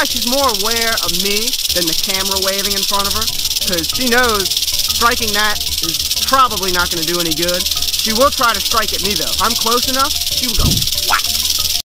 why she's more aware of me than the camera waving in front of her. Because she knows striking that is probably not going to do any good. She will try to strike at me, though. If I'm close enough, she will go.